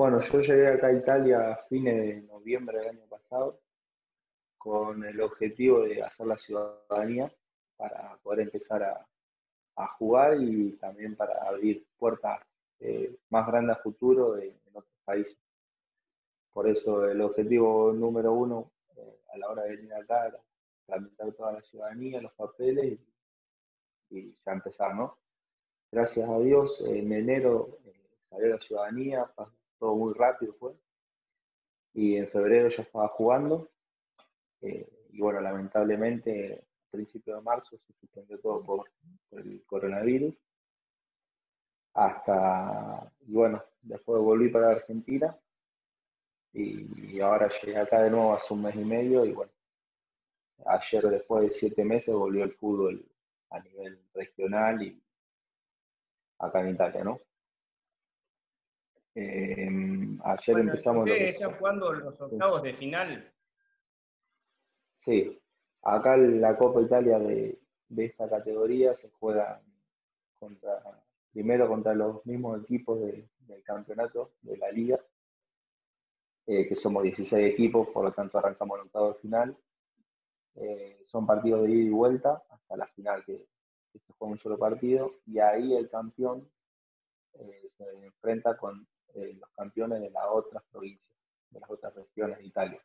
Bueno, yo llegué acá a Italia a fines de noviembre del año pasado con el objetivo de hacer la ciudadanía para poder empezar a, jugar y también para abrir puertas eh, más grandes a futuro en otros países. Por eso el objetivo número uno eh, a la hora de venir acá era tramitar toda la ciudadanía, los papeles y, ya empezar, ¿no? Gracias a Dios, en enero eh, salió la ciudadanía, pasó todo muy rápido fue. Y en febrero ya estaba jugando. Eh, y bueno, lamentablemente, a principios de marzo se suspendió todo por, el coronavirus. Hasta, y bueno, después volví para Argentina. Y, ahora llegué acá de nuevo hace un mes y medio. Y bueno, ayer, después de siete meses, volvió el fútbol a nivel regional y acá en Italia, ¿no? Eh, ayer empezamos. ¿Ustedes están jugando los octavos de final? Sí, acá la Copa Italia de, esta categoría se juega contra, primero contra los mismos equipos del campeonato de la liga, eh, que somos 16 equipos, por lo tanto arrancamos el octavo de final. Eh, son partidos de ida y vuelta hasta la final, que, que se juega un solo partido, y ahí el campeón se enfrenta con eh, los campeones de las otras provincias, de las otras regiones de Italia.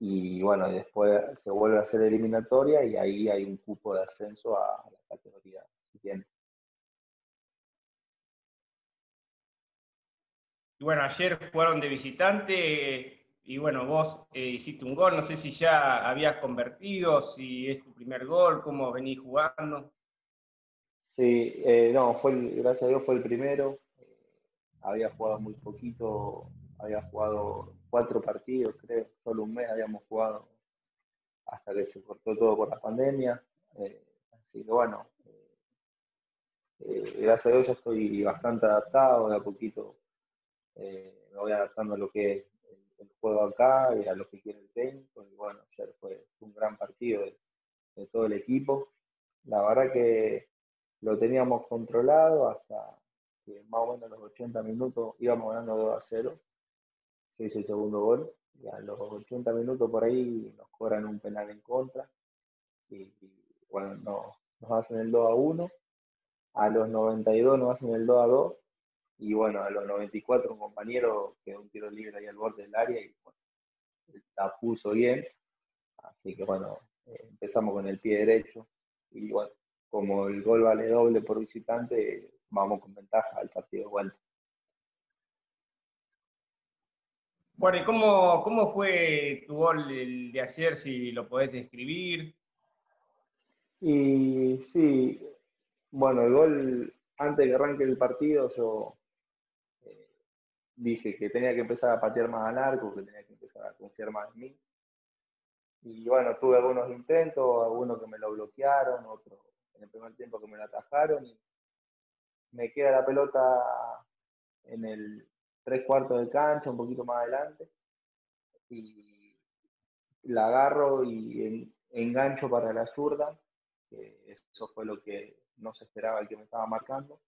Y bueno, después se vuelve a hacer eliminatoria y ahí hay un cupo de ascenso a la categoría siguiente. Y bueno, ayer jugaron de visitante y bueno, vos eh, hiciste un gol, no sé si ya habías convertido, si es tu primer gol, cómo venís jugando. Sí, eh, no, fue gracias a Dios fue el primero había jugado muy poquito, había jugado cuatro partidos, creo, solo un mes habíamos jugado hasta que se cortó todo por la pandemia. Eh, así que bueno, eh, eh, gracias a Dios ya estoy bastante adaptado, de a poquito me voy adaptando a lo que es el, juego acá y a lo que quiere el técnico. Y bueno, ayer fue un gran partido de todo el equipo. La verdad que lo teníamos controlado hasta, que más o menos a los 80 minutos íbamos ganando 2 a 0, se hizo el segundo gol, y a los 80 minutos por ahí nos cobran un penal en contra, y, bueno, nos hacen el 2 a 1, a los 92 nos hacen el 2 a 2, y bueno, a los 94 un compañero quedó un tiro libre ahí al borde del área y bueno, la puso bien, así que bueno, eh, empezamos con el pie derecho, y bueno, como el gol vale doble por visitante, vamos con ventaja al partido de vuelta. Bueno, ¿y cómo, cómo fue tu gol de ayer, si lo podés describir? Y sí, bueno, el gol, antes de que arranque el partido, yo eh, dije que tenía que empezar a patear más al arco, que tenía que empezar a confiar más en mí. Y bueno, tuve algunos intentos, algunos que me lo bloquearon, otros en el primer tiempo que me lo atajaron. Y me queda la pelota en el tres cuartos de cancha, un poquito más adelante, y la agarro y engancho para la zurda, que eso fue lo que no se esperaba el que me estaba marcando.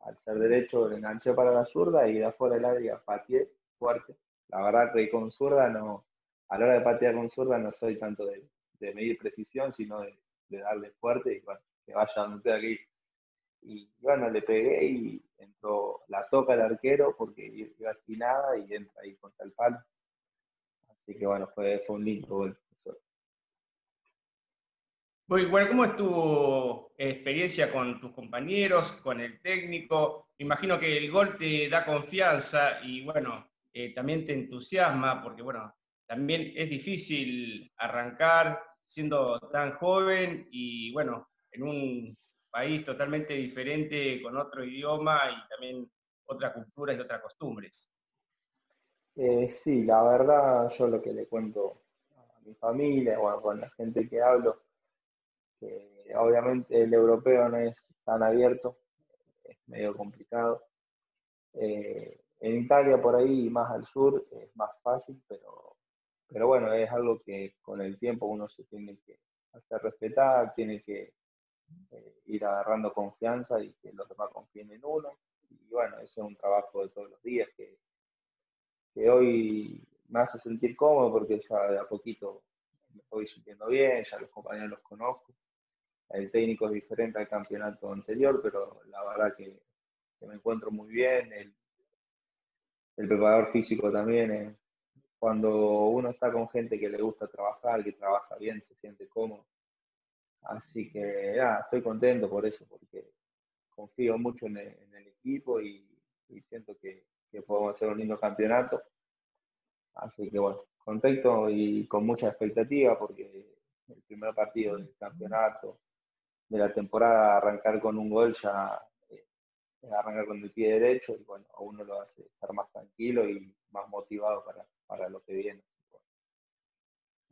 Al ser derecho, enganché para la zurda y de afuera del área pateé fuerte. La verdad que con zurda no, a la hora de patear con zurda no soy tanto de, medir precisión, sino de, darle fuerte y bueno, que vaya donde tenga que ir y bueno, le pegué y entró, la toca el arquero porque iba esquinada y entra ahí contra el palo. Así que bueno, fue, un lindo gol. Bueno, ¿cómo es tu experiencia con tus compañeros, con el técnico? Me imagino que el gol te da confianza y bueno, eh, también te entusiasma porque bueno, también es difícil arrancar siendo tan joven y bueno, en un país totalmente diferente, con otro idioma y también otra cultura y otras costumbres. Eh, sí, la verdad, yo lo que le cuento a mi familia o a, la gente que hablo, obviamente el europeo no es tan abierto, es medio complicado. Eh, en Italia, por ahí, más al sur, es más fácil, pero, pero bueno, es algo que con el tiempo uno se tiene que hacer respetar, tiene que eh, ir agarrando confianza y que los demás confíen en uno. y bueno, eso es un trabajo de todos los días que, que hoy me hace sentir cómodo porque ya de a poquito me estoy sintiendo bien, ya los compañeros los conozco. El técnico es diferente al campeonato anterior, pero la verdad que, me encuentro muy bien. El, el preparador físico también es, cuando uno está con gente que le gusta trabajar, que trabaja bien, se siente cómodo. Así que nada, estoy contento por eso, porque confío mucho en el, equipo y, siento que, podemos hacer un lindo campeonato. Así que bueno, contento y con mucha expectativa porque el primer partido del campeonato de la temporada, arrancar con un gol ya eh, arrancar con el pie derecho y bueno, a uno lo hace estar más tranquilo y más motivado para, para lo que viene.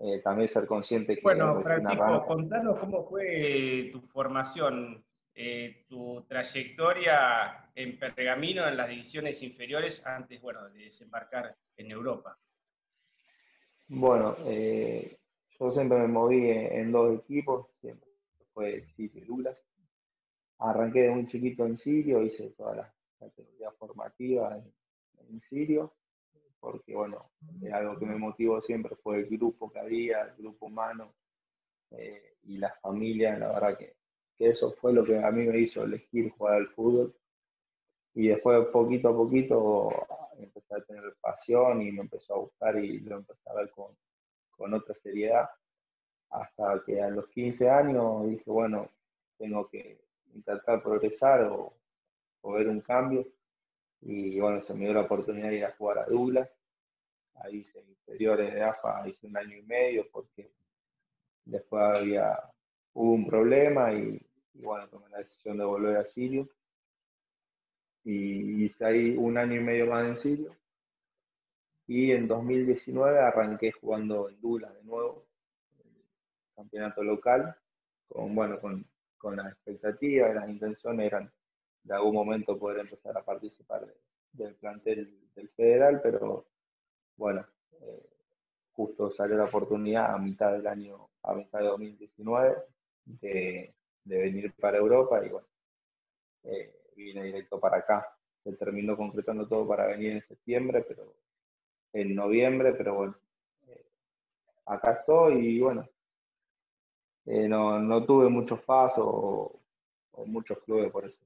Eh, también ser consciente que... Bueno, Francisco, contanos cómo fue tu formación, eh, tu trayectoria en Pergamino, en las divisiones inferiores, antes, bueno, de desembarcar en Europa. Bueno, eh, yo siempre me moví en, dos equipos, siempre fue Sirio y Douglas. Arranqué de muy chiquito en Sirio, hice toda la categoría formativa en, en Sirio porque bueno, es algo que me motivó siempre fue el grupo que había, el grupo humano eh, y la familia, la verdad que, que, eso fue lo que a mí me hizo elegir jugar al fútbol. Y después poquito a poquito empecé a tener pasión y me empezó a gustar y lo empecé a ver con, con otra seriedad. Hasta que a los 15 años dije, bueno, tengo que intentar progresar o, o ver un cambio y bueno, se me dio la oportunidad de ir a jugar a Douglas. Ahí hice inferiores de AFA, hice un año y medio porque después había, hubo un problema y, bueno, tomé la decisión de volver a Sirio. Y hice ahí un año y medio más en Sirio. Y en 2019 arranqué jugando en Douglas de nuevo, el campeonato local, con, bueno, con, con las expectativas, las intenciones eran de algún momento poder empezar a participar del plantel del federal, pero bueno, eh, justo salió la oportunidad a mitad del año, a mitad de 2019, de, venir para Europa y bueno, eh, vine directo para acá. Se terminó concretando todo para venir en septiembre, pero en noviembre, pero bueno, eh, acá estoy y bueno, no, no, tuve muchos pasos o muchos clubes por eso